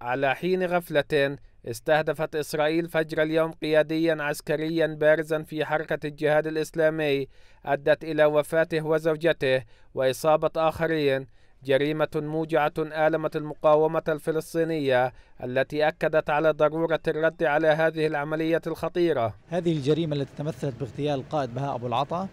على حين غفلة استهدفت إسرائيل فجر اليوم قياديا عسكريا بارزا في حركة الجهاد الإسلامي أدت إلى وفاته وزوجته وإصابة آخرين. جريمة موجعة آلمت المقاومة الفلسطينية التي أكدت على ضرورة الرد على هذه العملية الخطيرة. هذه الجريمة التي تمثلت باغتيال القائد بهاء أبو العطا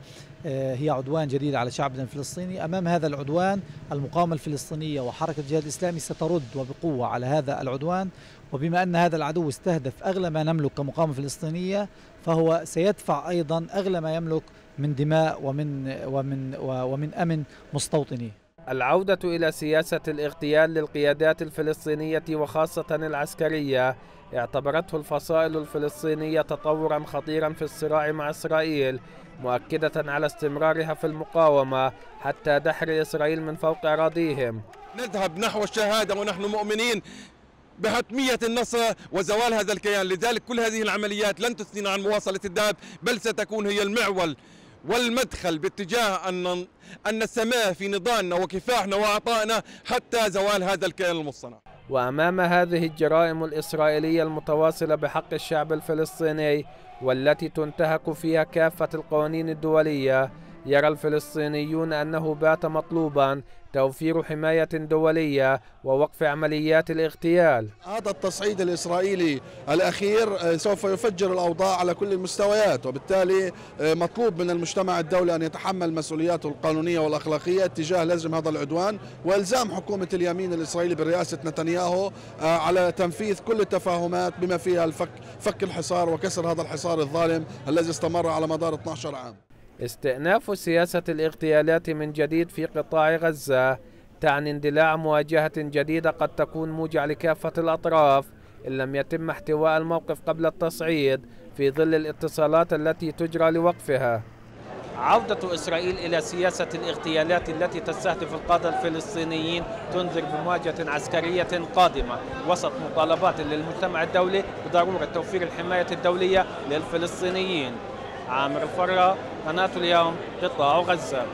آه، هي عدوان جديد على شعبنا الفلسطيني أمام هذا العدوان المقاومة الفلسطينية وحركة الجهاد الإسلامي سترد وبقوة على هذا العدوان. وبما أن هذا العدو استهدف أغلى ما نملك كمقاومة فلسطينية فهو سيدفع أيضا أغلى ما يملك من دماء ومن ومن ومن أمن مستوطنيه. العودة إلى سياسة الاغتيال للقيادات الفلسطينية وخاصة العسكرية اعتبرته الفصائل الفلسطينية تطورا خطيرا في الصراع مع إسرائيل مؤكدة على استمرارها في المقاومة حتى دحر إسرائيل من فوق أراضيهم. نذهب نحو الشهادة ونحن مؤمنين بحتمية النصر وزوال هذا الكيان. لذلك كل هذه العمليات لن تثنينا عن مواصلة الذهاب بل ستكون هي المعول والمدخل باتجاه أن أن السماء في نضالنا وكفاحنا وعطائنا حتى زوال هذا الكيان المصطنع. وأمام هذه الجرائم الإسرائيلية المتواصلة بحق الشعب الفلسطيني والتي تنتهك فيها كافة القوانين الدولية يرى الفلسطينيون أنه بات مطلوبا توفير حماية دولية ووقف عمليات الاغتيال. هذا التصعيد الإسرائيلي الأخير آه، سوف يفجر الأوضاع على كل المستويات وبالتالي آه، مطلوب من المجتمع الدولي أن يتحمل مسؤولياته القانونية والأخلاقية تجاه لزم هذا العدوان وإلزام حكومة اليمين الإسرائيلي برئاسة نتنياهو آه، على تنفيذ كل التفاهمات بما فيها الفك فك الحصار وكسر هذا الحصار الظالم الذي استمر على مدار 12 عام. استئناف سياسة الاغتيالات من جديد في قطاع غزة تعني اندلاع مواجهة جديدة قد تكون موجع لكافة الأطراف إن لم يتم احتواء الموقف قبل التصعيد في ظل الاتصالات التي تجرى لوقفها. عودة إسرائيل إلى سياسة الاغتيالات التي تستهدف القادة الفلسطينيين تنذر بمواجهة عسكرية قادمة. وسط مطالبات للمجتمع الدولي بضرورة توفير الحماية الدولية للفلسطينيين. عامر الفرة قناة اليوم قطاع غزة.